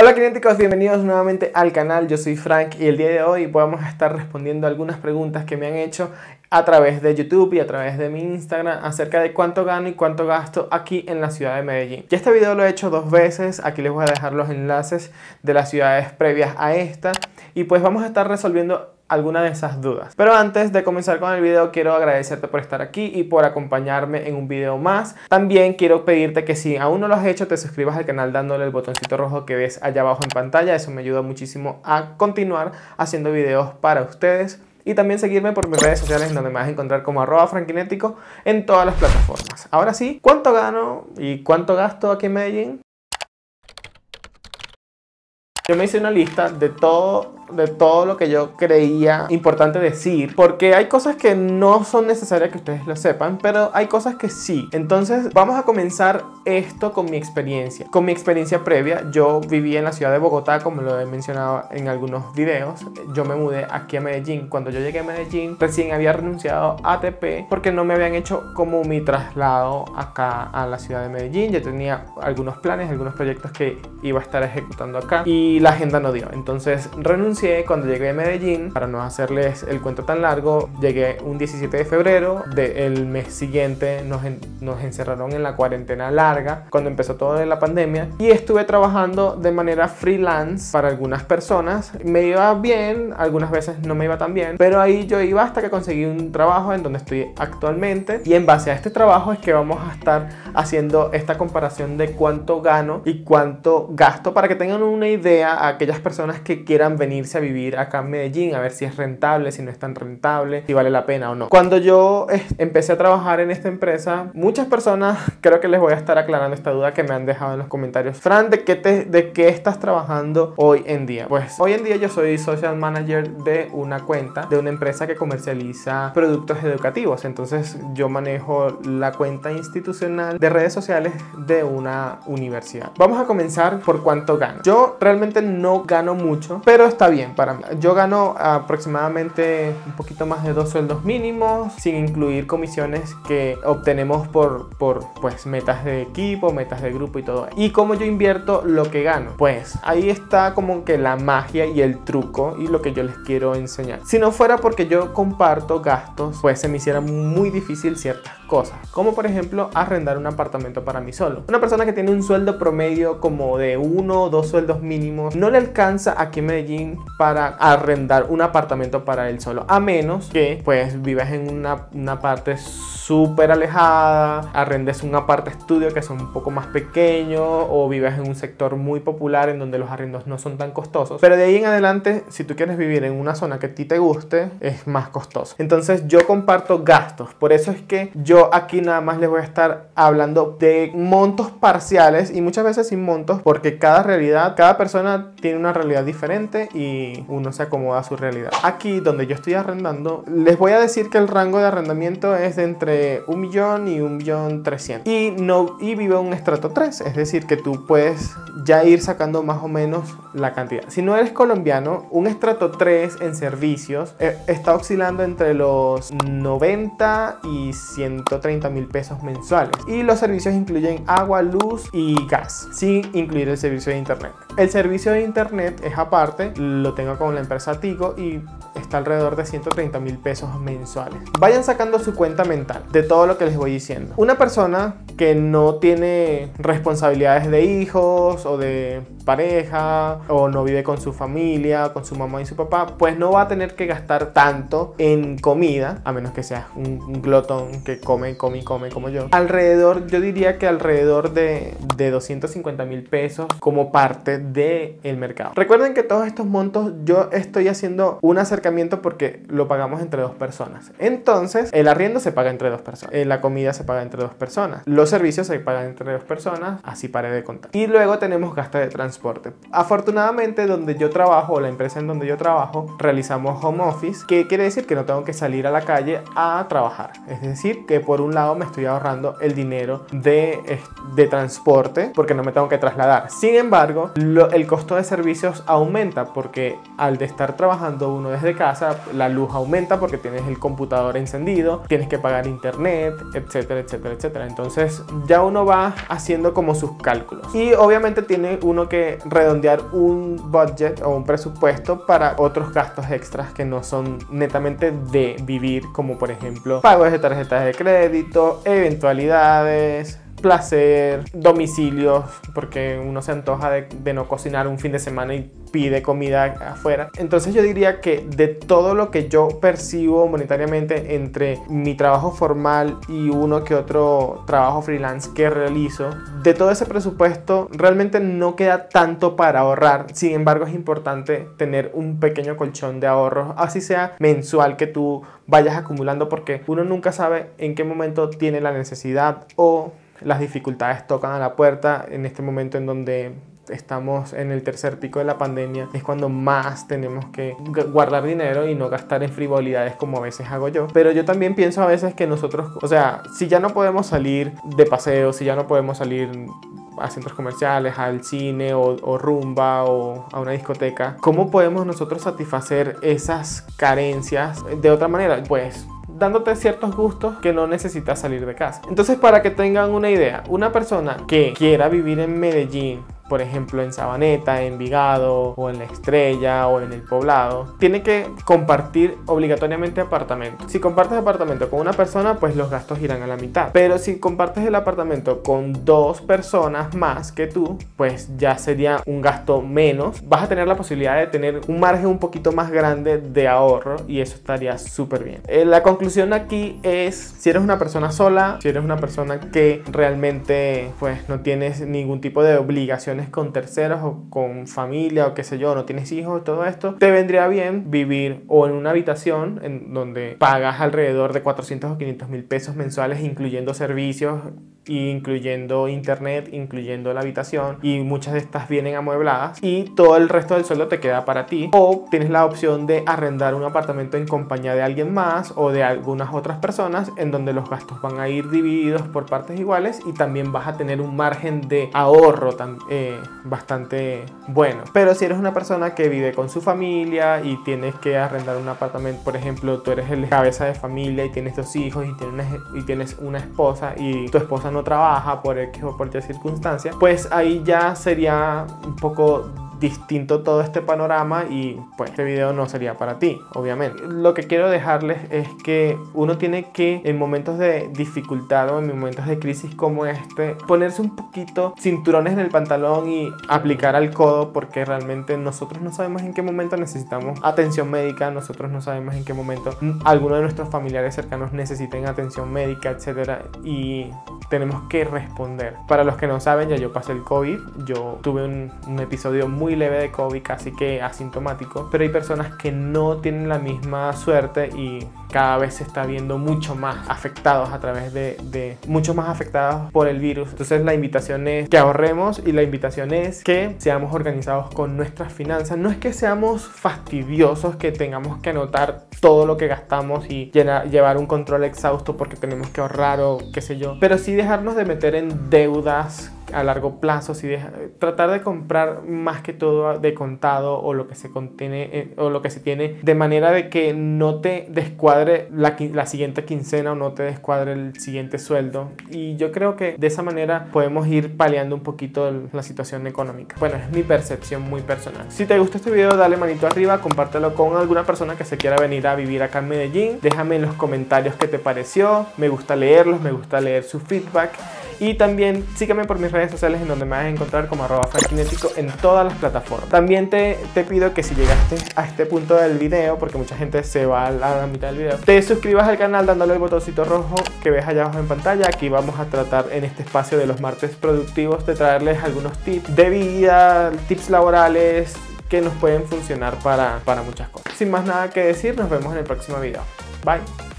Hola clienticos, bienvenidos nuevamente al canal, yo soy Frank y el día de hoy vamos a estar respondiendo algunas preguntas que me han hecho a través de YouTube y a través de mi Instagram acerca de cuánto gano y cuánto gasto aquí en la ciudad de Medellín. Este video lo he hecho dos veces, aquí les voy a dejar los enlaces de las ciudades previas a esta. Y pues vamos a estar resolviendo alguna de esas dudas. Pero antes de comenzar con el video quiero agradecerte por estar aquí y por acompañarme en un video más. También quiero pedirte que si aún no lo has hecho te suscribas al canal dándole el botoncito rojo que ves allá abajo en pantalla. Eso me ayuda muchísimo a continuar haciendo videos para ustedes. Y también seguirme por mis redes sociales donde me vas a encontrar como arroba franquinético en todas las plataformas. Ahora sí, ¿cuánto gano y cuánto gasto aquí en Medellín? Yo me hice una lista de todo de todo lo que yo creía importante decir, porque hay cosas que no son necesarias que ustedes lo sepan, pero hay cosas que sí. Entonces vamos a comenzar esto con mi experiencia. Con mi experiencia previa, yo viví en la ciudad de Bogotá, como lo he mencionado en algunos videos. Yo me mudé aquí a Medellín. Cuando yo llegué a Medellín, recién había renunciado a ATP porque no me habían hecho como mi traslado acá a la ciudad de Medellín. Yo tenía algunos planes, algunos proyectos que iba a estar ejecutando acá y la agenda no dio. Entonces renuncié cuando llegué a Medellín, para no hacerles el cuento tan largo, llegué un 17 de febrero, del mes siguiente nos, nos encerraron en la cuarentena larga, cuando empezó toda la pandemia, y estuve trabajando de manera freelance para algunas personas. Me iba bien, algunas veces no me iba tan bien, pero ahí yo iba hasta que conseguí un trabajo en donde estoy actualmente, y en base a este trabajo es que vamos a estar haciendo esta comparación de cuánto gano y cuánto gasto para que tengan una idea a aquellas personas que quieran venir a vivir acá en Medellín, a ver si es rentable, si no es tan rentable, si vale la pena o no. Cuando yo eh, empecé a trabajar en esta empresa, muchas personas, creo que les voy a estar aclarando esta duda que me han dejado en los comentarios. Fran, ¿de qué, te, de qué estás trabajando hoy en día? Pues hoy en día yo soy social manager de una cuenta, de una empresa que comercializa productos educativos. Entonces yo manejo la cuenta institucional de redes sociales de una universidad. Vamos a comenzar por cuánto gano. Yo realmente no gano mucho, pero está bien Yo gano aproximadamente un poquito más de dos sueldos mínimos, sin incluir comisiones que obtenemos por, por pues metas de equipo, metas de grupo y todo. Y cómo yo invierto lo que gano. Pues ahí está como que la magia y el truco y lo que yo les quiero enseñar. Si no fuera porque yo comparto gastos, pues se me hiciera muy difícil ciertas cosas. Como por ejemplo arrendar un apartamento para mí solo. Una persona que tiene un sueldo promedio como de uno o dos sueldos mínimos no le alcanza aquí en Medellín para arrendar un apartamento para él solo, a menos que pues vivas en una, una parte súper alejada, arrendes un aparte estudio que son un poco más pequeño o vivas en un sector muy popular en donde los arriendos no son tan costosos. Pero de ahí en adelante, si tú quieres vivir en una zona que a ti te guste, es más costoso. Entonces yo comparto gastos, por eso es que yo aquí nada más les voy a estar hablando de montos parciales y muchas veces sin montos porque cada realidad, cada persona tiene una realidad diferente y uno se acomoda a su realidad. Aquí donde yo estoy arrendando, les voy a decir que el rango de arrendamiento es de entre un millón y un millón trescientos. Y, no, y vive un estrato 3, es decir, que tú puedes ya ir sacando más o menos la cantidad. Si no eres colombiano, un estrato 3 en servicios eh, está oscilando entre los 90 y 130 mil pesos mensuales. Y los servicios incluyen agua, luz y gas, sin incluir el servicio de internet. El servicio de internet es aparte, lo tengo con la empresa Tigo y está alrededor de 130 mil pesos mensuales. Vayan sacando su cuenta mental de todo lo que les voy diciendo. Una persona que no tiene responsabilidades de hijos o de pareja o no vive con su familia, con su mamá y su papá, pues no va a tener que gastar tanto en comida, a menos que sea un, glotón que come, come y come como yo. Alrededor, yo diría que alrededor de, de 250 mil pesos como parte del el mercado. Recuerden que todos estos montos yo estoy haciendo un acercamiento porque lo pagamos entre dos personas. Entonces, el arriendo se paga entre dos personas, eh, la comida se paga entre dos personas, los servicios se pagan entre dos personas, así paré de contar. Y luego tenemos gasto de transporte Afortunadamente donde yo trabajo, la empresa en donde yo trabajo, realizamos home office, que quiere decir que no tengo que salir a la calle a trabajar. Es decir, que por un lado me estoy ahorrando el dinero de, de transporte porque no me tengo que trasladar. Sin embargo, el costo de servicios aumenta porque al de estar trabajando uno desde casa, casa, la luz aumenta porque tienes el computador encendido, tienes que pagar internet, etcétera, etcétera, etcétera. Entonces ya uno va haciendo como sus cálculos. Y obviamente tiene uno que redondear un budget o un presupuesto para otros gastos extras que no son netamente de vivir, como por ejemplo pagos de tarjetas de crédito, eventualidades, placer, domicilios, porque uno se antoja de, no cocinar un fin de semana y pide comida afuera. Entonces yo diría que de todo lo que yo percibo monetariamente entre mi trabajo formal y uno que otro trabajo freelance que realizo, de todo ese presupuesto realmente no queda tanto para ahorrar. Sin embargo es importante tener un pequeño colchón de ahorros, así sea mensual que tú vayas acumulando porque uno nunca sabe en qué momento tiene la necesidad o las dificultades tocan a la puerta en este momento en donde estamos en el tercer pico de la pandemia, es cuando más tenemos que guardar dinero y no gastar en frivolidades como a veces hago yo. Pero yo también pienso a veces que nosotros, o sea, si ya no podemos salir de paseo, si ya no podemos salir a centros comerciales, al cine o, o, rumba o a una discoteca, ¿cómo podemos nosotros satisfacer esas carencias de otra manera? Pues dándote ciertos gustos que no necesitas salir de casa. Entonces, para que tengan una idea, una persona que quiera vivir en Medellín, por ejemplo en Sabaneta, en Vigado o en La Estrella o en El Poblado, tiene que compartir obligatoriamente apartamento. Si compartes apartamento con una persona, pues los gastos irán a la mitad. Pero si compartes el apartamento con dos personas más que tú, pues ya sería un gasto menos. Vas a tener la posibilidad de tener un margen un poquito más grande de ahorro y eso estaría súper bien. Eh, la conclusión aquí es, si eres una persona sola, si eres una persona que realmente pues no tienes ningún tipo de obligación con terceros o con familia o qué sé yo, no tienes hijos, todo esto, te vendría bien vivir o en una habitación en donde pagas alrededor de 400 o 500 mil pesos mensuales incluyendo servicios incluyendo internet, incluyendo la habitación y muchas de estas vienen amuebladas y todo el resto del sueldo te queda para ti. O tienes la opción de arrendar un apartamento en compañía de alguien más o de algunas otras personas en donde los gastos van a ir divididos por partes iguales y también vas a tener un margen de ahorro eh, bastante bueno. Pero si eres una persona que vive con su familia y tienes que arrendar un apartamento por ejemplo tú eres el cabeza de familia y tienes dos hijos y tienes y tienes una esposa y tu esposa no trabaja por X o por Y circunstancia, pues ahí ya sería un poco distinto todo este panorama y pues este video no sería para ti, obviamente. Lo que quiero dejarles es que uno tiene que en momentos de dificultad o en momentos de crisis como este, ponerse un poquito cinturones en el pantalón y aplicar al codo porque realmente nosotros no sabemos en qué momento necesitamos atención médica, nosotros no sabemos en qué momento alguno de nuestros familiares cercanos necesiten atención médica, etcétera y tenemos que responder. Para los que no saben, ya yo pasé el COVID, yo tuve un, un episodio muy leve de COVID, casi que asintomático, pero hay personas que no tienen la misma suerte y cada vez se está viendo mucho más afectados a través de, de mucho más afectados por el virus. Entonces la invitación es que ahorremos y la invitación es que seamos organizados con nuestras finanzas. No es que seamos fastidiosos, que tengamos que anotar todo lo que gastamos y llevar un control exhausto porque tenemos que ahorrar o qué sé yo, pero sí dejarnos de meter en deudas a largo plazo, si tratar de comprar más que todo de contado o lo que se contiene eh, o lo que se tiene de manera de que no te descuadre la, la, siguiente quincena o no te descuadre el siguiente sueldo y yo creo que de esa manera podemos ir paliando un poquito la situación económica. Bueno, es mi percepción muy personal. Si te gustó este video, dale manito arriba, compártelo con alguna persona que se quiera venir a vivir acá en Medellín. Déjame en los comentarios qué te pareció. Me gusta leerlos, me gusta leer su feedback. Y también sígueme por mis redes sociales en donde me vas a encontrar como arroba en todas las plataformas. También te, te pido que si llegaste a este punto del video, porque mucha gente se va a la mitad del video, te suscribas al canal dándole el botoncito rojo que ves allá abajo en pantalla. Aquí vamos a tratar en este espacio de los martes productivos de traerles algunos tips de vida, tips laborales que nos pueden funcionar para, para muchas cosas. Sin más nada que decir, nos vemos en el próximo video. Bye.